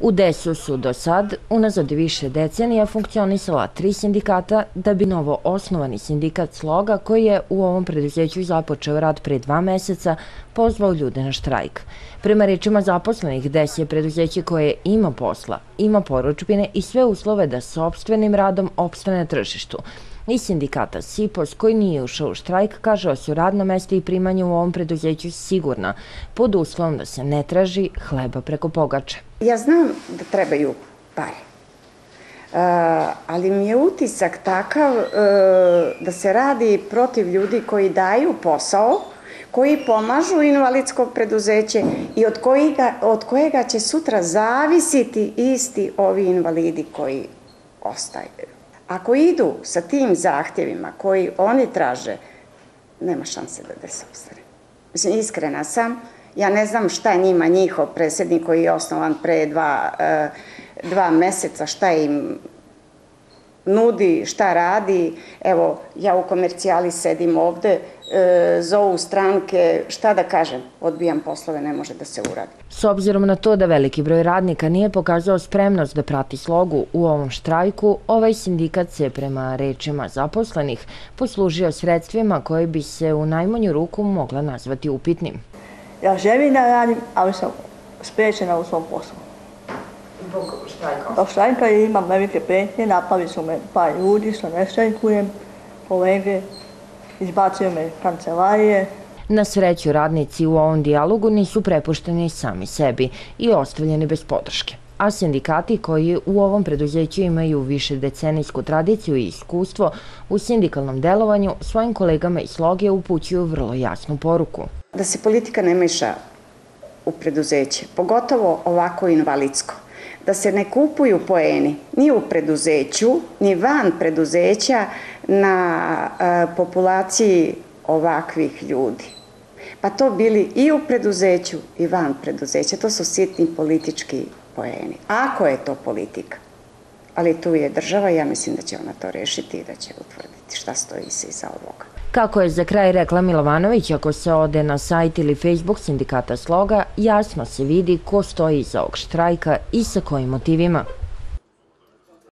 U DES-u su do sad, unazad više decenija, funkcionisala tri sindikata da bi novo osnovani sindikat Sloga, koji je u ovom preduzeću započeo rad pre dva meseca, pozvao ljude na štrajk. Prema rečima zaposlenih, DES je preduzeće koje ima posla, ima poručbine i sve uslove da sobstvenim radom opstane tržištu, i sindikata SIPOS koji nije ušao u štrajk kaže da su radna mesta i primanje u ovom preduzeću sigurna pod uslovom da se ne traži hleba preko pogače. Ja znam da trebaju pare, uh, ali mi je utisak takav uh, da se radi protiv ljudi koji daju posao, koji pomažu invalidsko preduzeće i od kojega, od kojega će sutra zavisiti isti ovi invalidi koji ostaju Ako idu sa tim zahtjevima koji oni traže, nema šanse da se ostane. Mislim, iskrena sam, ja ne znam šta je njima njihov predsjednik koji je osnovan pre dva, e, dva meseca, šta im nudi, šta radi. Evo, ja u komercijali sedim ovde, e, zovu stranke, šta da kažem, odbijam poslove, ne može da se uradi. S obzirom na to da veliki broj radnika nije pokazao spremnost da prati slogu u ovom štrajku, ovaj sindikat se prema rečima zaposlenih poslužio sredstvima koje bi se u najmanju ruku mogla nazvati upitnim. Ja želim da radim, ali sam sprečena u svom poslu. Zbog štrajka? Zbog štrajka imam velike pretnje, napali su me par ljudi što ne štrajkujem, kolege, izbacio me kancelarije. Na sreću radnici u ovom dijalogu nisu prepušteni sami sebi i ostavljeni bez podrške a sindikati koji u ovom preduzeću imaju više decenijsku tradiciju i iskustvo u sindikalnom delovanju svojim kolegama iz sloge upućuju vrlo jasnu poruku. Da se politika ne meša u preduzeće, pogotovo ovako invalidsko da se ne kupuju poeni ni u preduzeću, ni van preduzeća na a, populaciji ovakvih ljudi. Pa to bili i u preduzeću i van preduzeća. To su sitni politički poeni. Ako je to politika, ali tu je država ja mislim da će ona to rešiti i da će utvrditi šta stoji se iza ovoga. Kako je za kraj rekla Milovanović, ako se ode na sajt ili Facebook sindikata Sloga, jasno se vidi ko stoji iza ovog štrajka i sa kojim motivima.